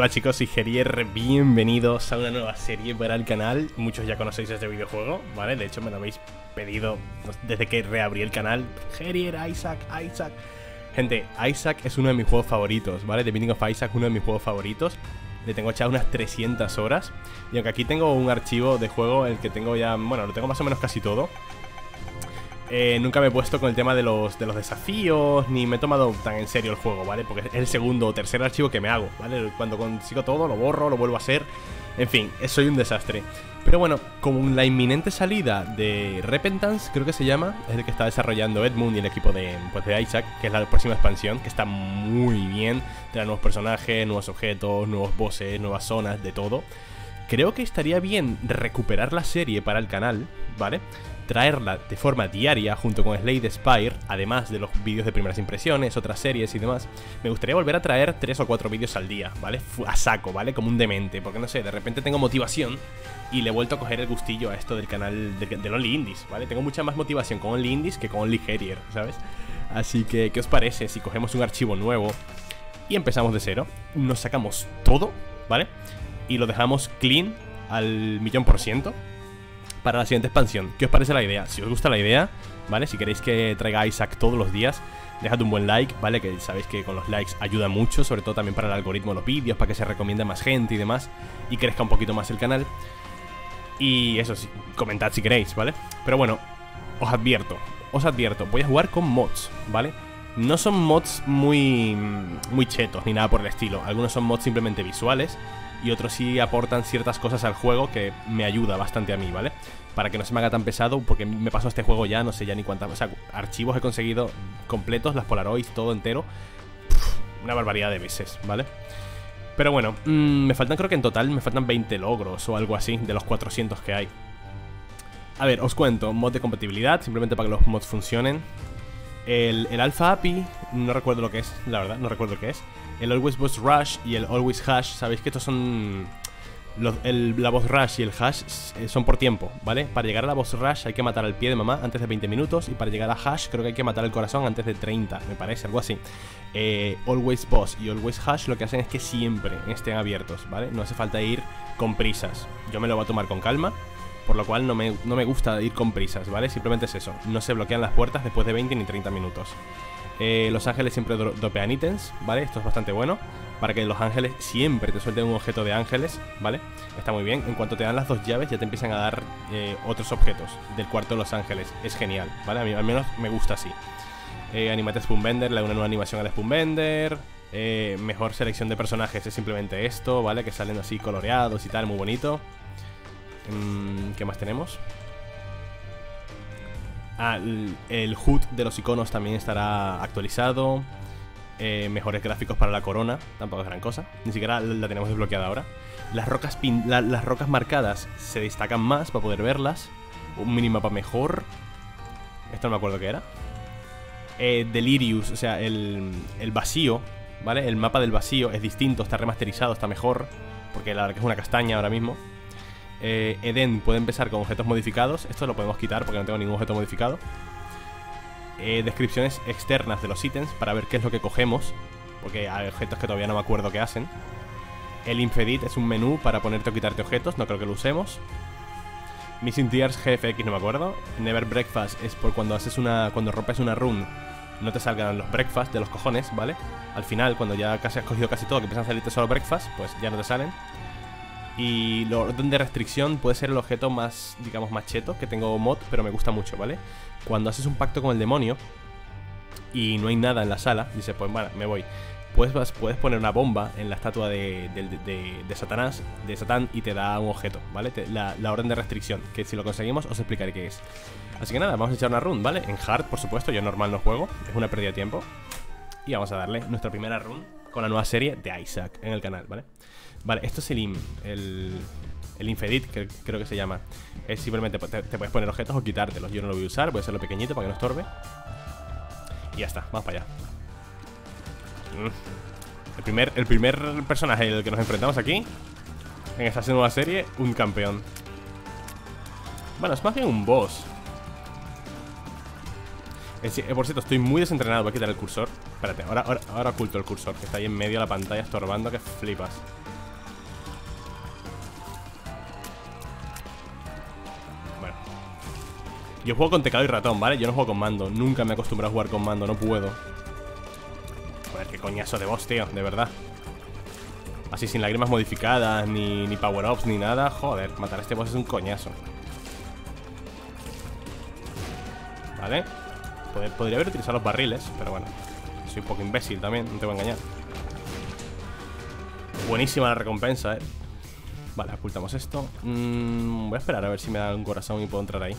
Hola chicos, soy Gerier, bienvenidos a una nueva serie para el canal. Muchos ya conocéis este videojuego, ¿vale? De hecho me lo habéis pedido desde que reabrí el canal. Gerier, Isaac, Isaac. Gente, Isaac es uno de mis juegos favoritos, ¿vale? The Binding of Isaac, uno de mis juegos favoritos. Le tengo echado unas 300 horas. Y aunque aquí tengo un archivo de juego, el que tengo ya, bueno, lo tengo más o menos casi todo. Eh, nunca me he puesto con el tema de los, de los desafíos, ni me he tomado tan en serio el juego, ¿vale? Porque es el segundo o tercer archivo que me hago, ¿vale? Cuando consigo todo, lo borro, lo vuelvo a hacer. En fin, soy un desastre. Pero bueno, con la inminente salida de Repentance, creo que se llama, es el que está desarrollando Edmund y el equipo de, pues, de Isaac, que es la próxima expansión, que está muy bien. Trae nuevos personajes, nuevos objetos, nuevos bosses, nuevas zonas, de todo. Creo que estaría bien recuperar la serie para el canal, ¿vale? Traerla de forma diaria junto con Slade Spire, además de los vídeos de primeras impresiones, otras series y demás, me gustaría volver a traer tres o cuatro vídeos al día, ¿vale? A saco, ¿vale? Como un demente, porque no sé, de repente tengo motivación y le he vuelto a coger el gustillo a esto del canal de, del Only Indies, ¿vale? Tengo mucha más motivación con Only Indies que con Only Harrier, ¿sabes? Así que, ¿qué os parece si cogemos un archivo nuevo y empezamos de cero? Nos sacamos todo, ¿vale? Y lo dejamos clean al millón por ciento para la siguiente expansión. ¿Qué os parece la idea? Si os gusta la idea, ¿vale? Si queréis que traiga Isaac todos los días, dejad un buen like, ¿vale? Que sabéis que con los likes ayuda mucho, sobre todo también para el algoritmo de los vídeos, para que se recomiende a más gente y demás, y crezca un poquito más el canal. Y eso sí, comentad si queréis, ¿vale? Pero bueno, os advierto, os advierto, voy a jugar con mods, ¿vale? No son mods muy, muy chetos ni nada por el estilo. Algunos son mods simplemente visuales y otros sí aportan ciertas cosas al juego que me ayuda bastante a mí, ¿vale? Para que no se me haga tan pesado, porque me paso este juego ya, no sé ya ni cuántas... O sea, archivos he conseguido completos, las Polaroids, todo entero. una barbaridad de veces, ¿vale? Pero bueno, mm, me faltan creo que en total me faltan 20 logros o algo así, de los 400 que hay. A ver, os cuento, mod de compatibilidad, simplemente para que los mods funcionen. El, el Alpha API, no recuerdo lo que es, la verdad, no recuerdo qué es. El Always Boss Rush y el Always Hash, sabéis que estos son... la voz rush y el hash eh, son por tiempo, ¿vale? Para llegar a la voz rush hay que matar al pie de mamá antes de 20 minutos y para llegar a hash creo que hay que matar el corazón antes de 30, me parece, algo así. Eh, always Boss y Always Hash lo que hacen es que siempre estén abiertos, ¿vale? No hace falta ir con prisas. Yo me lo voy a tomar con calma, por lo cual no me, no me gusta ir con prisas, ¿vale? Simplemente es eso, no se bloquean las puertas después de 20 ni 30 minutos. Eh, los ángeles siempre dropean ítems, ¿vale? Esto es bastante bueno. Para que los ángeles siempre te suelten un objeto de ángeles, ¿vale? Está muy bien. En cuanto te dan las dos llaves, ya te empiezan a dar eh, otros objetos del cuarto de los ángeles. Es genial, ¿vale? Mí al menos me gusta así. Eh, animate Spoonbender, le da una nueva animación al Spoonbender. Eh, mejor selección de personajes es simplemente esto, ¿vale? Que salen así coloreados y tal, muy bonito. Mm, ¿Qué más tenemos? Ah, el HUD de los iconos también estará actualizado. Eh, mejores gráficos para la corona, tampoco es gran cosa. Ni siquiera la tenemos desbloqueada ahora. Las rocas, las rocas marcadas se destacan más para poder verlas. Un minimapa mejor. Esto no me acuerdo qué era. Eh, Delirious, o sea, el, el vacío, ¿vale? El mapa del vacío es distinto, está remasterizado, está mejor. Porque la verdad que es una castaña ahora mismo. Eh, Eden puede empezar con objetos modificados. Esto lo podemos quitar porque no tengo ningún objeto modificado. Eh, descripciones externas de los ítems para ver qué es lo que cogemos. Porque hay objetos que todavía no me acuerdo qué hacen. El Infedit es un menú para ponerte o quitarte objetos. No creo que lo usemos. Missing Tears GFX no me acuerdo. Never Breakfast es por cuando haces una. cuando rompes una run. No te salgan los breakfast de los cojones, ¿vale? Al final, cuando ya casi has cogido casi todo, que empiezan a salirte solo breakfast, pues ya no te salen. Y el orden de restricción puede ser el objeto más, digamos, más cheto que tengo mod, pero me gusta mucho, ¿vale? Cuando haces un pacto con el demonio y no hay nada en la sala, dices, pues bueno, me voy. Pues puedes poner una bomba en la estatua de, Satanás, de Satán, y te da un objeto, ¿vale? la, orden de restricción, que si lo conseguimos os explicaré qué es. Así que nada, vamos a echar una run, ¿vale? En hard, por supuesto, yo normal no juego, es una pérdida de tiempo. Y vamos a darle nuestra primera run con la nueva serie de Isaac en el canal. Vale, esto es el, el, el Infedit, que creo que se llama. Es simplemente, te, puedes poner objetos o quitártelos. Yo no lo voy a usar, voy a hacerlo pequeñito para que no estorbe. Y ya está, vamos para allá. Mm. El primer, el primer personaje el que nos enfrentamos aquí, en esta nueva serie, un campeón. Bueno, es más bien un boss. Eh, por cierto, estoy muy desentrenado. Voy a quitar el cursor. Espérate, ahora, ahora, ahora oculto el cursor, que está ahí en medio de la pantalla estorbando que flipas. Yo juego con teclado y ratón, ¿vale? Yo no juego con mando. Nunca me he acostumbrado a jugar con mando, no puedo. Joder, qué coñazo de boss, tío, de verdad. Así sin lágrimas modificadas, ni, ni power-ups, ni nada. Joder, matar a este boss es un coñazo. Vale. Podría haber utilizado los barriles, pero bueno. Soy un poco imbécil también, no te voy a engañar. Buenísima la recompensa, eh. Vale, ocultamos esto. Mm, Voy a esperar a ver si me da un corazón y puedo entrar ahí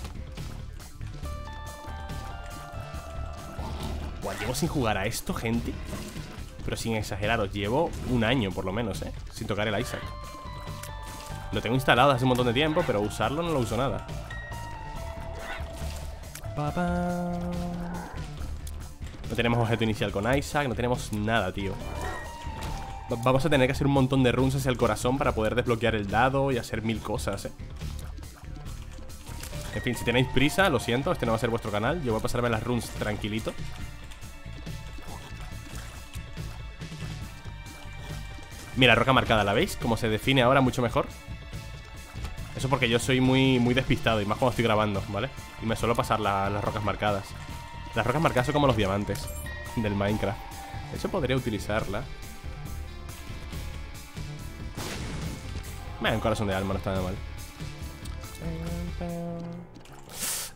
sin jugar a esto, gente. Pero sin exageraros, llevo un año por lo menos, ¿eh? Sin tocar el Isaac. Lo tengo instalado hace un montón de tiempo Pero usarlo no lo uso nada. No tenemos objeto inicial con Isaac No tenemos nada, tío. Vamos a tener que hacer un montón de runes hacia el corazón Para poder desbloquear el dado y hacer mil cosas, ¿eh? En fin, si tenéis prisa, lo siento, este no va a ser vuestro canal. Yo voy a pasarme las runes tranquilito Mira, roca marcada, ¿la veis? Como se define ahora mucho mejor Eso porque yo soy muy, muy despistado Y más cuando estoy grabando, ¿vale? Y me suelo pasar las rocas marcadas Las rocas marcadas son como los diamantes Del Minecraft Eso podría utilizarla Bueno, un corazón de alma no está nada mal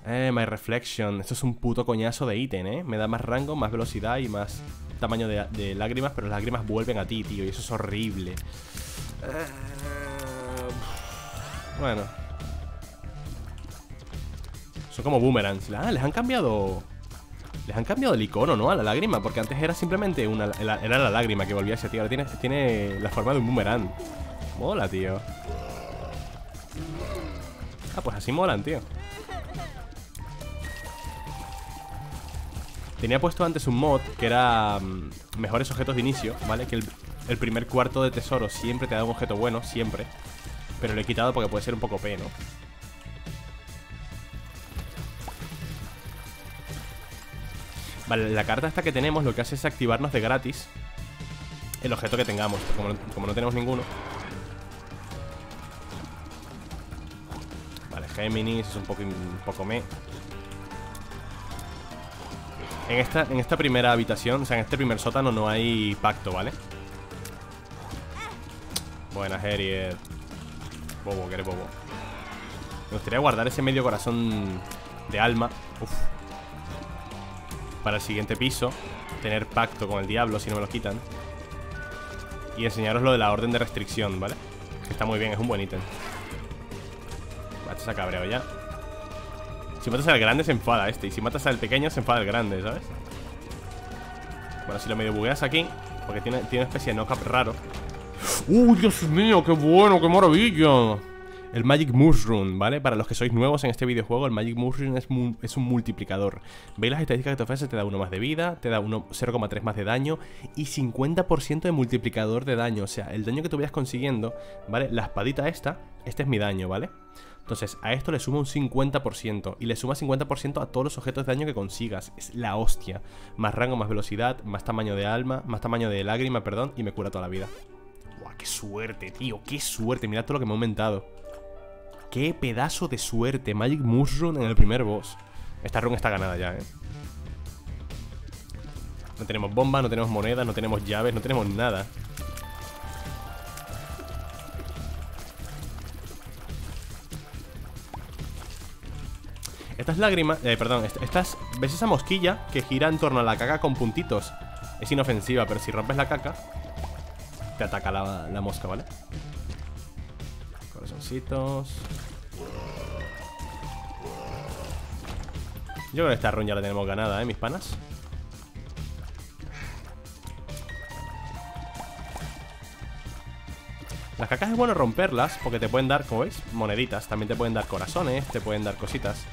Eh, My Reflection Esto es un puto coñazo de ítem, ¿eh? Me da más rango, más velocidad y más tamaño de, lágrimas, pero las lágrimas vuelven a ti, tío, y eso es horrible. Eh, bueno. Son como boomerangs. Ah, les han cambiado... Les han cambiado el icono, ¿no? A la lágrima, porque antes era simplemente una... Era la lágrima que volvía hacia ti. Ahora tiene, tiene la forma de un boomerang. Mola, tío. Ah, pues así molan, tío. Tenía puesto antes un mod que era mm, mejores objetos de inicio, ¿vale? Que el, primer cuarto de tesoro siempre te da un objeto bueno, siempre. Pero lo he quitado porque puede ser un poco P, ¿no? Vale, la carta esta que tenemos lo que hace es activarnos de gratis el objeto que tengamos, como no, como no tenemos ninguno. Vale, Géminis es un poco, un poco me. En esta, en esta primera habitación, o sea, en este primer sótano no hay pacto, ¿vale? Buena, Harriet Bobo, que eres bobo Me gustaría guardar ese medio corazón de alma Uf. Para el siguiente piso Tener pacto con el diablo si no me lo quitan Y enseñaros lo de la orden de restricción, ¿vale? Que está muy bien, es un buen ítem Vale, se ha cabreado ya si matas al grande se enfada este Y si matas al pequeño se enfada el grande, ¿sabes? Bueno, si lo medio bugueas aquí Porque tiene, tiene una especie de knockup raro ¡Uy, Dios mío! ¡Qué bueno! ¡Qué maravilla! El Magic Mushroom, ¿vale? Para los que sois nuevos en este videojuego, el Magic Mushroom es, es un multiplicador. ¿Veis las estadísticas que te ofrece? Te da uno más de vida, te da 0,3 más de daño y 50% de multiplicador de daño. O sea, el daño que tú vayas consiguiendo, ¿vale? La espadita esta, este es mi daño, ¿vale? Entonces, a esto le suma un 50% y le suma 50% a todos los objetos de daño que consigas. Es la hostia. Más rango, más velocidad, más tamaño de alma, más tamaño de lágrima, perdón, y me cura toda la vida. ¡Buah, qué suerte, tío! ¡Qué suerte! Mirad todo lo que me ha aumentado. ¡Qué pedazo de suerte! Magic Mushroom en el primer boss. Esta run está ganada ya, ¿eh? No tenemos bombas, no tenemos monedas, no tenemos llaves, no tenemos nada. Estas lágrimas, eh, perdón, estas, ¿ves esa mosquilla que gira en torno a la caca con puntitos? Es inofensiva, pero si rompes la caca, te ataca la, mosca, ¿vale? Corazoncitos. Yo creo que esta run ya la tenemos ganada, ¿eh, mis panas? Las cacas es bueno romperlas porque te pueden dar, como veis, moneditas También te pueden dar corazones, te pueden dar cositas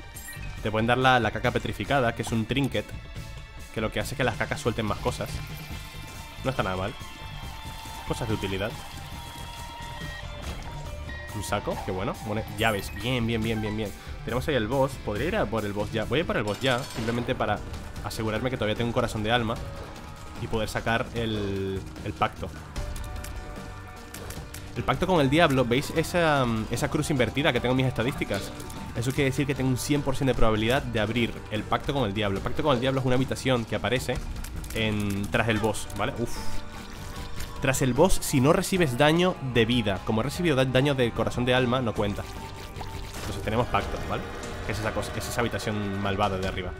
te pueden dar la, caca petrificada, que es un trinket Que lo que hace es que las cacas suelten más cosas. No está nada mal. Cosas de utilidad. Un saco, qué bueno Llaves, bien, bien, bien, bien, bien. Tenemos ahí el boss, podría ir a por el boss ya. Voy a ir por el boss ya, simplemente para asegurarme que todavía tengo un corazón de alma Y poder sacar el, el pacto. El pacto con el diablo, ¿veis esa, esa cruz invertida que tengo en mis estadísticas? Eso quiere decir que tengo un 100% de probabilidad de abrir el pacto con el diablo. El pacto con el diablo es una habitación que aparece en, tras el boss, ¿vale? Uf. Tras el boss, si no recibes daño de vida, como he recibido daño de corazón de alma, no cuenta. Entonces tenemos pacto, ¿vale? Es esa, cosa, es esa habitación malvada de arriba.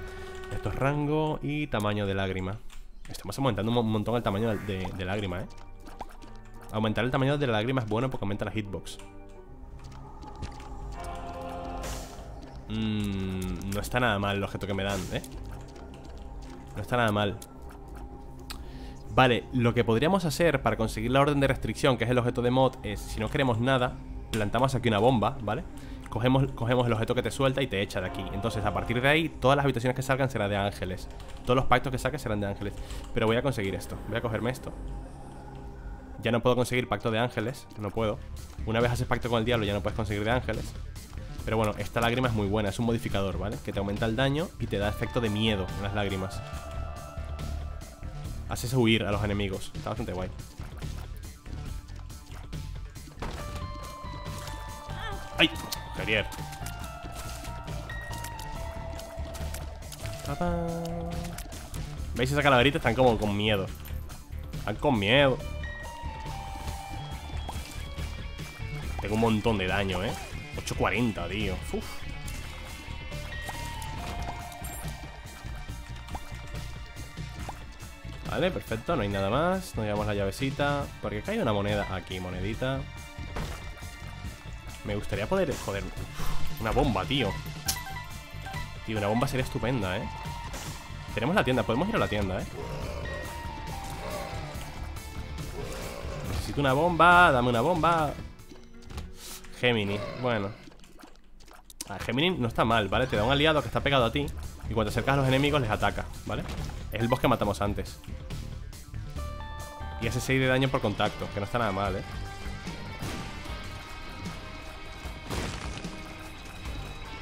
Esto es rango y tamaño de lágrima. Estamos aumentando un montón el tamaño de, de lágrima, ¿eh? Aumentar el tamaño de la lágrima es bueno porque aumenta la hitbox. Mmm, no está nada mal el objeto que me dan, ¿eh? No está nada mal. Vale, lo que podríamos hacer para conseguir la orden de restricción Que es el objeto de mod Es, si no queremos nada Plantamos aquí una bomba, ¿vale? Cogemos, cogemos el objeto que te suelta y te echa de aquí. Entonces, a partir de ahí, todas las habitaciones que salgan serán de ángeles. Todos los pactos que saques serán de ángeles. Pero voy a conseguir esto. Voy a cogerme esto. Ya no puedo conseguir pacto de ángeles. No puedo. Una vez haces pacto con el diablo ya no puedes conseguir de ángeles pero bueno, esta lágrima es muy buena, es un modificador, ¿vale? Que te aumenta el daño y te da efecto de miedo en las lágrimas. Haces huir a los enemigos. Está bastante guay. ¡Ay! Javier. ¿Veis esa calaverita? Están como con miedo. Están con miedo. Tengo un montón de daño, ¿eh? 8.40, tío. Vale, perfecto, no hay nada más Nos llevamos la llavecita Porque acá hay una moneda Aquí, monedita Me gustaría poder... Joder, una bomba, tío Tío, una bomba sería estupenda, ¿eh? Tenemos la tienda, podemos ir a la tienda, ¿eh? Necesito una bomba, dame una bomba Gemini, bueno. Ah, Gemini no está mal, ¿vale? Te da un aliado que está pegado a ti Y cuando acercas a los enemigos les ataca, ¿vale? Es el boss que matamos antes. Y hace 6 de daño por contacto Que no está nada mal, ¿eh?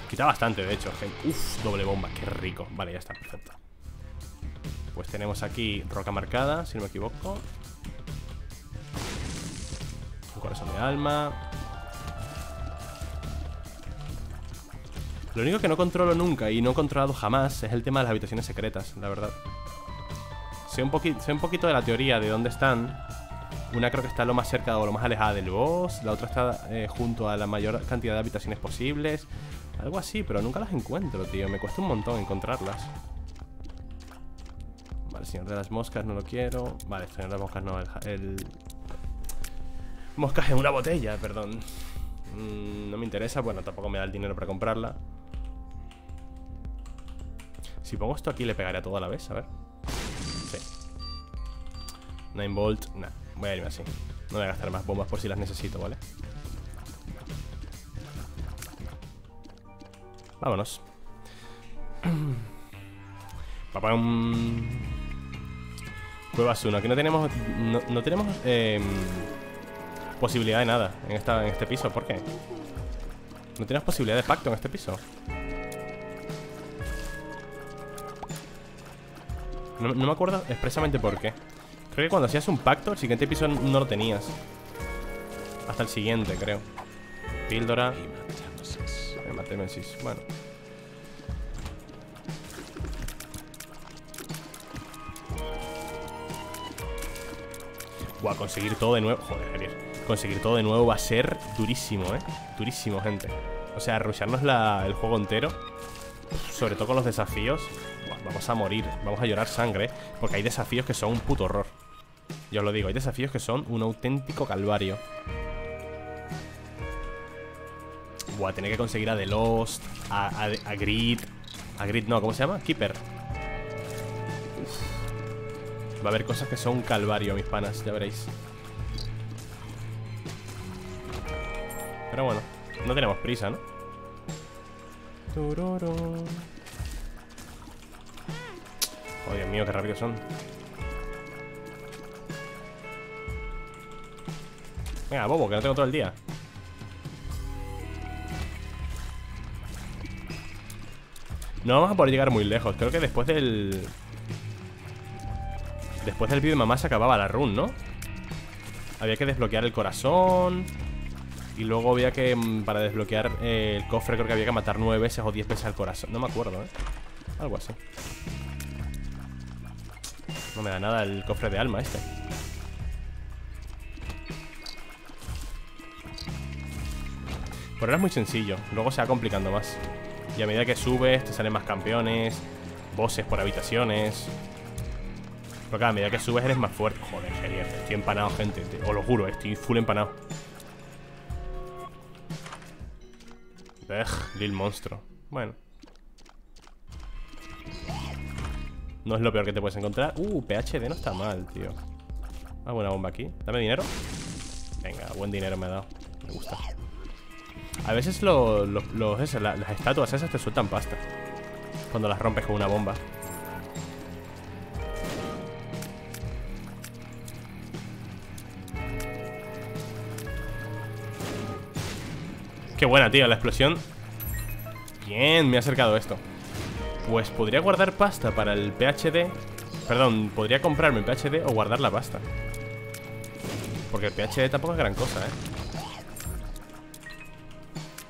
Quita bastante, de hecho Uf, doble bomba, qué rico. Vale, ya está, perfecto. Pues tenemos aquí roca marcada, si no me equivoco. Un corazón de alma Lo único que no controlo nunca y no he controlado jamás es el tema de las habitaciones secretas, la verdad. Sé un, sé un poquito de la teoría de dónde están. Una creo que está lo más cerca o lo más alejada del boss. La otra está eh, junto a la mayor cantidad de habitaciones posibles. Algo así, pero nunca las encuentro, tío. Me cuesta un montón encontrarlas. Vale, señor de las moscas no lo quiero. Vale, señor de las moscas no, el... Moscas en una botella, perdón. Mm, no me interesa, bueno, tampoco me da el dinero para comprarla. Si pongo esto aquí le pegaré a todo a la vez, a ver. Sí. 9 volt, nah, voy a irme así. No voy a gastar más bombas por si las necesito, ¿vale? Vámonos. Papam Cuevas 1 Aquí no tenemos No, tenemos eh, Posibilidad de nada en, esta, en este piso. ¿Por qué? No tienes posibilidad de pacto en este piso No, me acuerdo expresamente por qué. Creo que cuando hacías un pacto El siguiente episodio no lo tenías. Hasta el siguiente, creo. Píldora. Hematemesis, bueno. Buah, conseguir todo de nuevo. Joder, Conseguir todo de nuevo va a ser durísimo, eh Durísimo, gente. O sea, rusharnos el juego entero Sobre todo con los desafíos Vamos a morir, vamos a llorar sangre Porque hay desafíos que son un puto horror. Yo os lo digo, hay desafíos que son un auténtico calvario. Buah, tener que conseguir a The Lost A, a, Grid A Grid no, ¿cómo se llama? Keeper. Va a haber cosas que son un calvario, mis panas, ya veréis. Pero bueno, no tenemos prisa, ¿no? Oh, Dios mío, qué rápido son. Venga, bobo, que no tengo todo el día. No vamos a poder llegar muy lejos. Creo que después del... Después del vídeo de mamá se acababa la run, ¿no? Había que desbloquear el corazón Y luego había que, mm, para desbloquear eh, el cofre, creo que había que matar nueve veces o diez veces al corazón. No me acuerdo, ¿eh? Algo así. No me da nada el cofre de alma este. Por ahora es muy sencillo, luego se va complicando más. Y a medida que subes, te salen más campeones, bosses por habitaciones. Pero claro, a medida que subes eres más fuerte. Joder, genial. Estoy empanado, gente. Os lo juro, estoy full empanado. Ugh, Lil Monstruo. Bueno. No es lo peor que te puedes encontrar. Uh, PHD no está mal, tío. Ah, buena bomba aquí. Dame dinero. Venga, buen dinero me ha dado. Me gusta. A veces lo, las estatuas esas te sueltan pasta Cuando las rompes con una bomba Qué buena, tío, la explosión Bien, me ha acercado esto Pues podría guardar pasta para el PHD Perdón, podría comprarme el PHD o guardar la pasta Porque el PHD tampoco es gran cosa, eh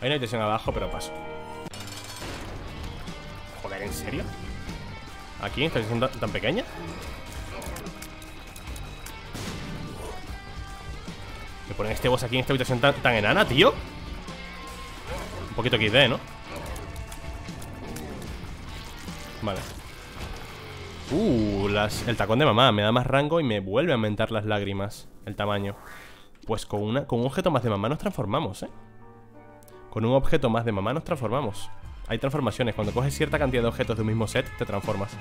hay una habitación abajo, pero paso Joder, ¿en serio? ¿Aquí? ¿Esta habitación tan pequeña? ¿Me ponen este boss aquí en esta habitación tan, tan enana, tío? Un poquito XD, ¿no? Uh, las, el tacón de mamá Me da más rango y me vuelve a aumentar las lágrimas El tamaño Pues con, una, con un objeto más de mamá nos transformamos, ¿eh? Con un objeto más de mamá nos transformamos. Hay transformaciones. Cuando coges cierta cantidad de objetos de un mismo set, te transformas.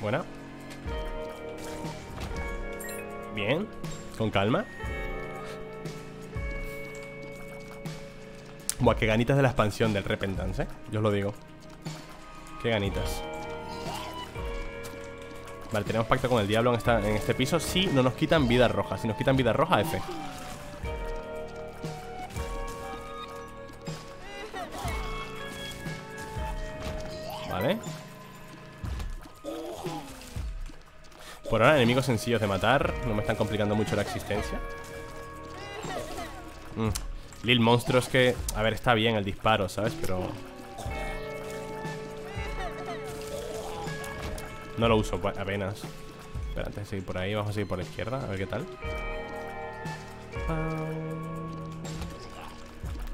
Buena. Bien. Con calma. Buah, qué ganitas de la expansión del Repentance, ¿eh? Yo os lo digo Qué ganitas Vale, tenemos pacto con el diablo en, esta, en este piso Si no nos quitan vida roja Si nos quitan vida roja, F Por ahora, enemigos sencillos de matar No me están complicando mucho la existencia mm. Lil Monstruo es que... A ver, está bien el disparo, ¿sabes? Pero... No lo uso apenas Espera, antes de seguir por ahí Vamos a seguir por la izquierda, a ver qué tal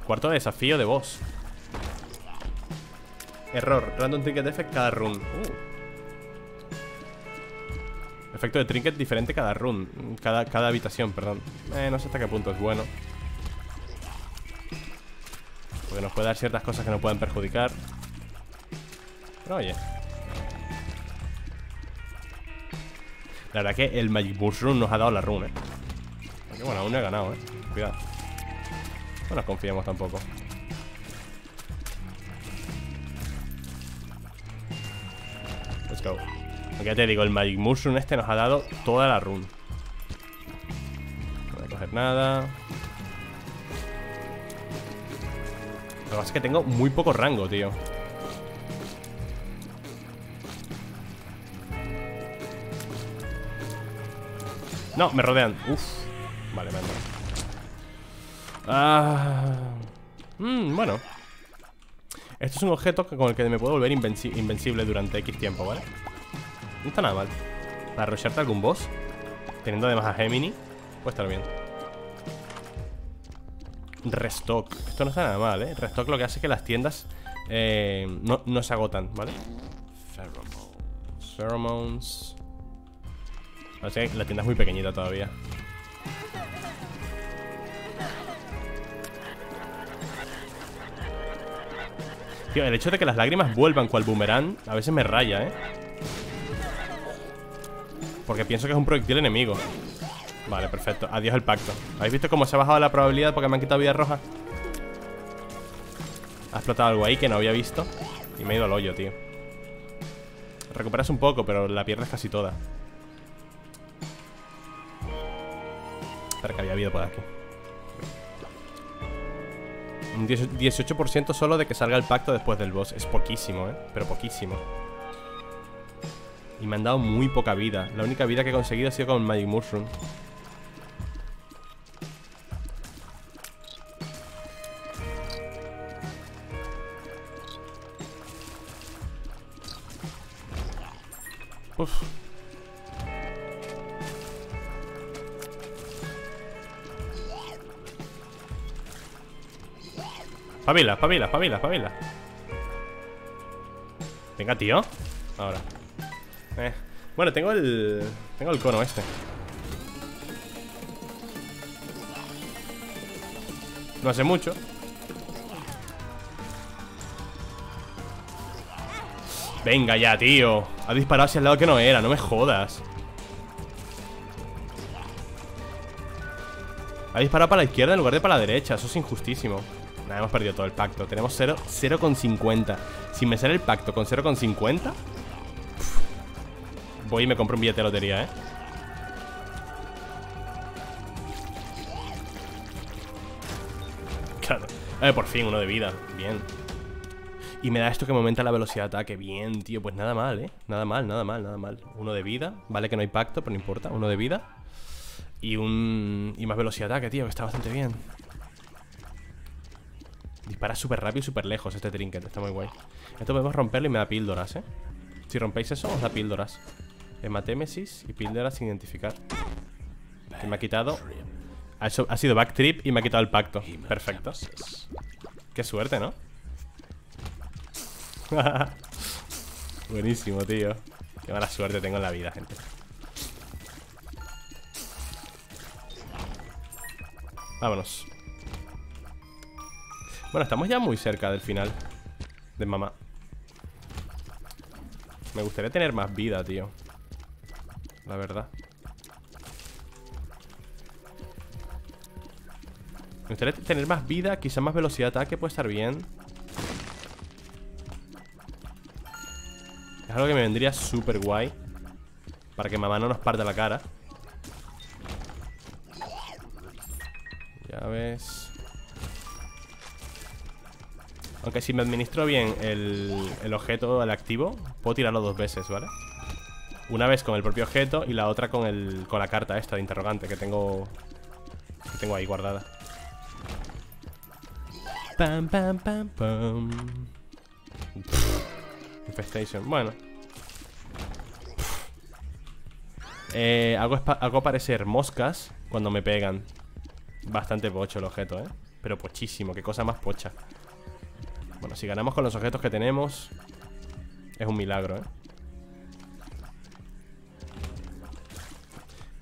Cuarto desafío de boss Error, random trinket effect cada run uh. Efecto de trinket diferente cada run Cada, cada habitación, perdón. Eh, No sé hasta qué punto es bueno. Porque nos puede dar ciertas cosas que nos pueden perjudicar. Pero oye. La verdad que el Magic Mushroom nos ha dado la run, eh. Aunque bueno, aún no he ganado, eh. Cuidado. No nos confiemos tampoco ya te digo, el Magic Mushroom este nos ha dado toda la run. No voy a coger nada. Lo que pasa es que tengo muy poco rango, tío. No, me rodean. Uf. Vale, me han ah. mm, Bueno. Esto es un objeto con el que me puedo volver invencible durante X tiempo, ¿vale? No está nada mal Para arrollarte algún boss Teniendo además a Gemini Puede estar bien Restock. Esto no está nada mal, ¿eh? Restock lo que hace es que las tiendas eh, no, se agotan, ¿vale? Pheromones. Pheromones. O sea, la tienda es muy pequeñita todavía. Tío, el hecho de que las lágrimas vuelvan cual boomerang a veces me raya, ¿eh? Porque pienso que es un proyectil enemigo. Vale, perfecto. Adiós el pacto. ¿Habéis visto cómo se ha bajado la probabilidad porque me han quitado vida roja? Ha explotado algo ahí que no había visto Y me he ido al hoyo, tío Recuperas un poco, pero la pierdes casi toda Espera que había habido por aquí Un 18% solo de que salga el pacto después del boss. Es poquísimo, ¿eh? Pero poquísimo. Y me han dado muy poca vida. La única vida que he conseguido ha sido con Magic Mushroom. Uf. Pavila, pavila, pavila, pavila. Venga, tío. Ahora. Bueno, tengo el... Tengo el cono este. No hace mucho. Venga ya, tío. Ha disparado hacia el lado que no era, no me jodas. Ha disparado para la izquierda en lugar de para la derecha. Eso es injustísimo. Nada, hemos perdido todo el pacto. Tenemos 0,50. Si me sale el pacto con 0,50, y me compro un billete de lotería, ¿eh? Claro. Eh, por fin, uno de vida. Bien. Y me da esto que me aumenta la velocidad de ataque. Bien, tío. Pues nada mal, ¿eh? Nada mal, nada mal, nada mal. Uno de vida. Vale que no hay pacto, pero no importa. Uno de vida. Y un... Y más velocidad de ataque, tío. Que está bastante bien. Dispara súper rápido y súper lejos este trinket. Está muy guay. Esto podemos romperlo y me da píldoras, ¿eh? Si rompéis eso, os da píldoras. Hematémesis y píldoras sin identificar. Que me ha quitado... Ha, ha sido backtrip y me ha quitado el pacto. Perfecto. Qué suerte, ¿no? Buenísimo, tío. Qué mala suerte tengo en la vida, gente. Vámonos. Bueno, estamos ya muy cerca del final De mamá Me gustaría tener más vida, tío La verdad. Me gustaría tener más vida Quizá más velocidad de ataque puede estar bien. Es algo que me vendría súper guay Para que mamá no nos parte la cara. Ya ves aunque si me administro bien el, el objeto, el activo Puedo tirarlo dos veces, ¿vale? Una vez con el propio objeto y la otra con, el, con la carta esta de interrogante que tengo Que tengo ahí guardada. Pam, pam, pam, pam. Infestation, bueno. Eh, hago, hago aparecer moscas cuando me pegan. Bastante pocho el objeto, ¿eh? Pero pochísimo, qué cosa más pocha. Bueno, si ganamos con los objetos que tenemos Es un milagro, ¿eh?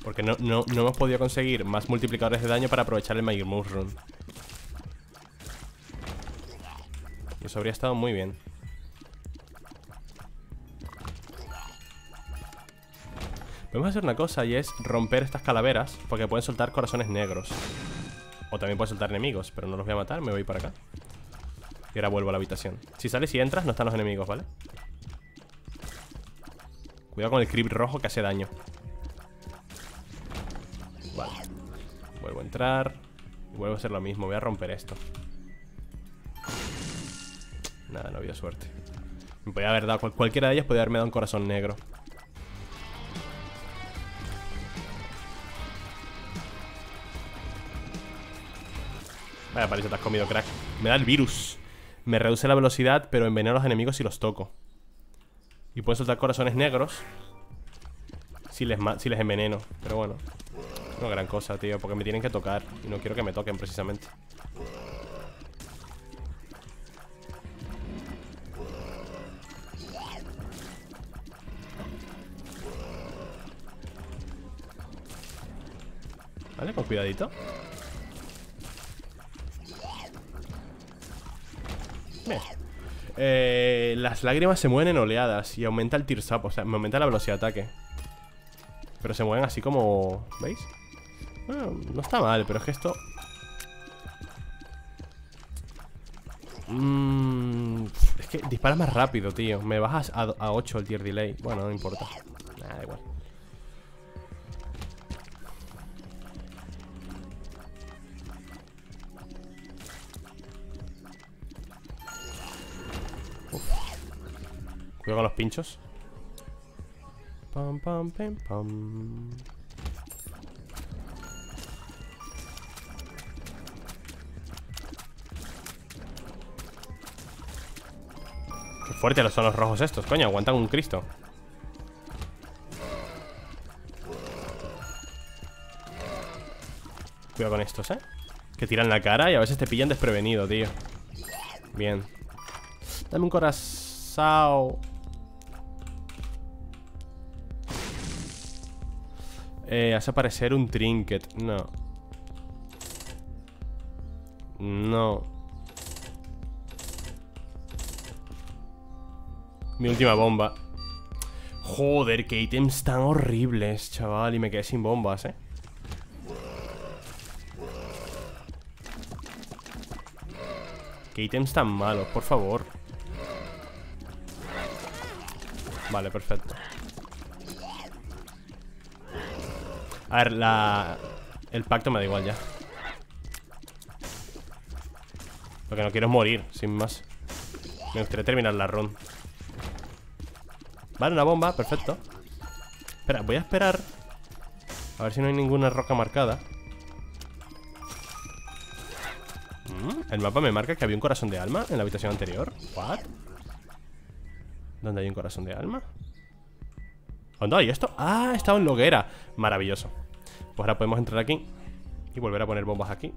Porque no, no, hemos podido conseguir más multiplicadores de daño para aprovechar el Magic Mushroom Eso habría estado muy bien. Podemos hacer una cosa y es romper estas calaveras Porque pueden soltar corazones negros. O también pueden soltar enemigos Pero no los voy a matar, me voy para acá. Y ahora vuelvo a la habitación. Si sales y entras, no están los enemigos, ¿vale? Cuidado con el creep rojo que hace daño Vuelvo a entrar y Vuelvo a hacer lo mismo, voy a romper esto. Nada, no había suerte. Me podía haber dado, cualquiera de ellas podía haberme dado un corazón negro. Vaya, parece te has comido crack. Me da el virus. Me reduce la velocidad, pero enveneno a los enemigos si los toco. Y puedo soltar corazones negros si les, si les enveneno. Pero bueno, no gran cosa, tío, porque me tienen que tocar. Y no quiero que me toquen precisamente. Vale, con cuidadito. Eh, las lágrimas se mueven en oleadas y aumenta el tears up, o sea, me aumenta la velocidad de ataque. Pero se mueven así como... ¿Veis? No está mal, pero es que esto... Mm, es que dispara más rápido, tío. Me bajas a, a 8 el tier delay. Bueno, no importa. Nada, da igual. Cuidado con los pinchos. Pam, pam, pam, pam. Fuertes son los rojos estos, coño, aguantan un Cristo. Cuidado con estos, ¿eh? Que tiran la cara y a veces te pillan desprevenido, tío. Bien. Dame un corazón Eh, hace aparecer un trinket No. No Mi última bomba. Joder, qué ítems tan horribles, chaval. Y me quedé sin bombas, eh. Qué ítems tan malos, por favor. Vale, perfecto. A ver, la... El pacto me da igual ya. Lo que no quiero es morir, sin más. Me gustaría terminar la run Vale, una bomba, perfecto Espera, voy a esperar A ver si no hay ninguna roca marcada El mapa me marca que había un corazón de alma en la habitación anterior. ¿What? ¿Dónde hay un corazón de alma? ¿Dónde hay esto? Ah, estaba en loguera. Maravilloso. Pues ahora podemos entrar aquí y volver a poner bombas aquí.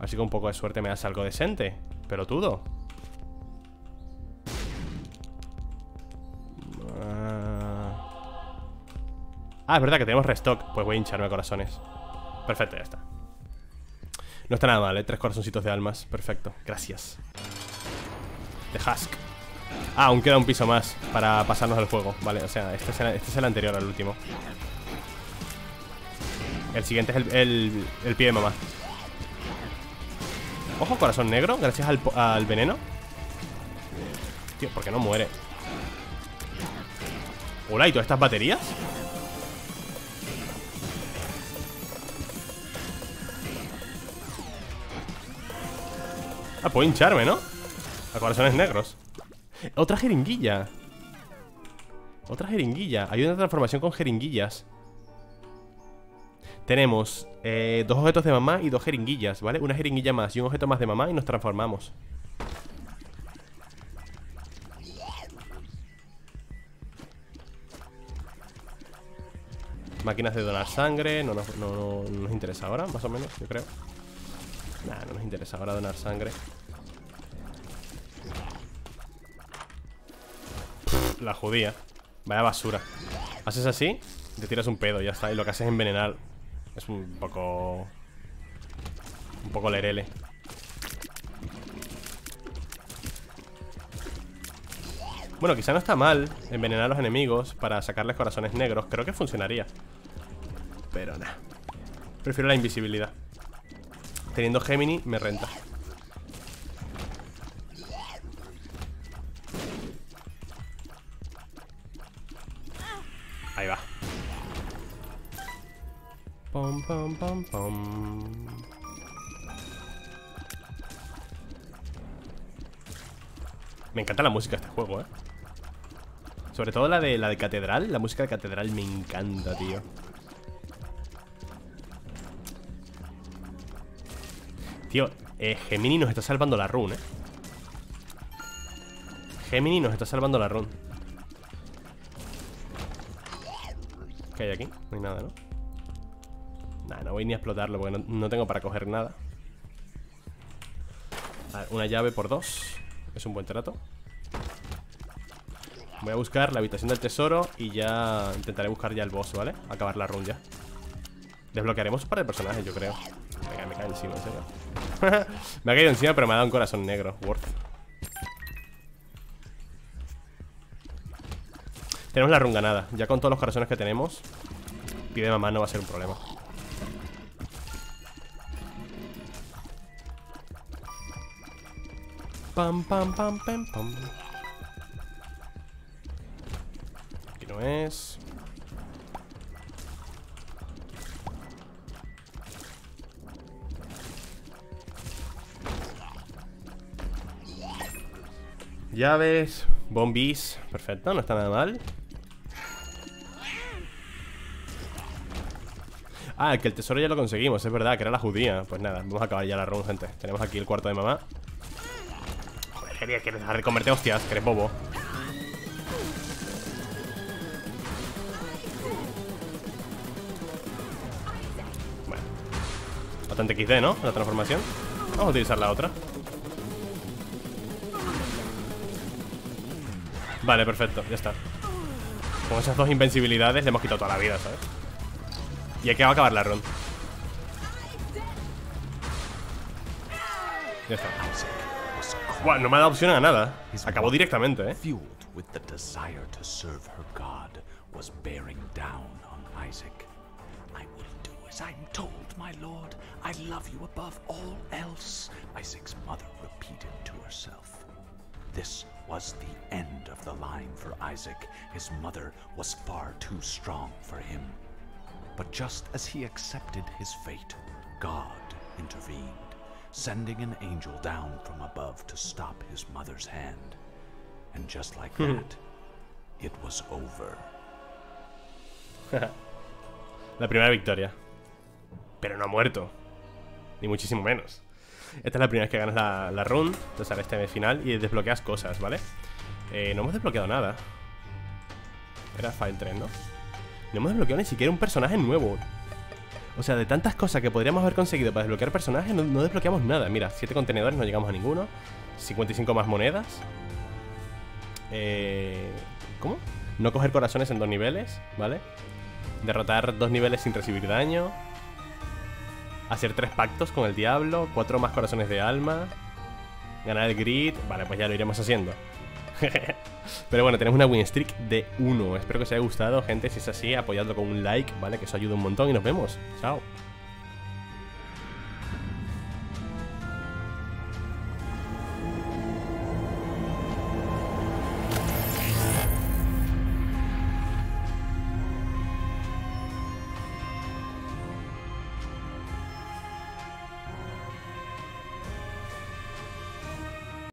Así que un poco de suerte me das algo decente. Pelotudo. Ah, es verdad que tenemos restock. Pues voy a hincharme corazones. Perfecto, ya está. No está nada mal, ¿eh? Tres corazoncitos de almas. Perfecto. Gracias. De Husk. Ah, aún queda un piso más para pasarnos al juego. Vale, o sea, este es el, este anterior al último. El siguiente es el, el, pie de mamá. Ojo, corazón negro, gracias al, al veneno. Tío, ¿por qué no muere? Hola, ¿y todas estas baterías? Ah, puedo hincharme, ¿no? A corazones negros. Otra jeringuilla. Otra jeringuilla. Hay una transformación con jeringuillas. Tenemos eh, Dos objetos de mamá y dos jeringuillas, ¿vale? Una jeringuilla más y un objeto más de mamá y nos transformamos. Máquinas de donar sangre no nos, no nos interesa ahora, más o menos, yo creo Nah, no nos interesa ahora donar sangre. La judía. Vaya basura. Haces así, te tiras un pedo, ya está Y lo que haces es envenenar. Es un poco... Un poco lerele. Bueno, quizá no está mal Envenenar a los enemigos Para sacarles corazones negros Creo que funcionaría. Pero nada Prefiero la invisibilidad Teniendo Gemini me renta. Ahí va. Pom, pom, pom, pom. Me encanta la música de este juego, eh. Sobre todo la de, la de Catedral. La música de Catedral me encanta, tío Tío, eh, Gemini nos está salvando la run, eh Gemini nos está salvando la run ¿Qué hay aquí? No hay nada, ¿no? Nah, no voy ni a explotarlo porque no, tengo para coger nada a ver, una llave por dos Es un buen trato Voy a buscar la habitación del tesoro Y ya intentaré buscar ya el boss, ¿vale? Acabar la run ya Desbloquearemos un par de personajes, yo creo cae encima, en serio me ha caído encima, pero me ha dado un corazón negro. Worth. Tenemos la runganada. Ya con todos los corazones que tenemos, pide mamá no va a ser un problema. Pam, pam, pam, pam, pam. Aquí no es. Llaves. Bombis, perfecto, no está nada mal. Ah, que el tesoro ya lo conseguimos, es verdad, que era la judía. Pues nada, vamos a acabar ya la run, gente. Tenemos aquí el cuarto de mamá. Joder, quería que reconverte hostias, que eres bobo. Bueno. Bastante XD, ¿no? La transformación. Vamos a utilizar la otra Vale, perfecto, ya está Con esas dos invencibilidades le hemos quitado toda la vida, ¿sabes? Y aquí va a acabar la ronda. Ya está. Bueno, no me ha dado opción a nada. Acabó directamente, eh. I'm told, my lord. I love you above all else, Isaac's mother repeated to herself. This was the end of the line for Isaac. His mother was far too strong for him. But just as he accepted his fate, God intervened, sending an angel down from above to stop his mother's hand. And just like hmm. that, it was over. la primera victoria. Pero no ha muerto. Ni muchísimo menos. Esta es la primera vez que ganas la, la run. Te sale este final y desbloqueas cosas, ¿vale? Eh, no hemos desbloqueado nada. Era File 3, ¿no? No hemos desbloqueado ni siquiera un personaje nuevo O sea, de tantas cosas que podríamos haber conseguido para desbloquear personajes No, desbloqueamos nada Mira, 7 contenedores, no llegamos a ninguno 55 más monedas eh, ¿Cómo? No coger corazones en dos niveles, ¿vale? Derrotar dos niveles sin recibir daño Hacer tres pactos con el diablo Cuatro más corazones de alma Ganar el grid Vale, pues ya lo iremos haciendo Pero bueno, tenemos una win streak de 1. Espero que os haya gustado, gente. Si es así, apoyadlo con un like, ¿vale? Que eso ayuda un montón y nos vemos. Chao.